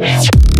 Yeah.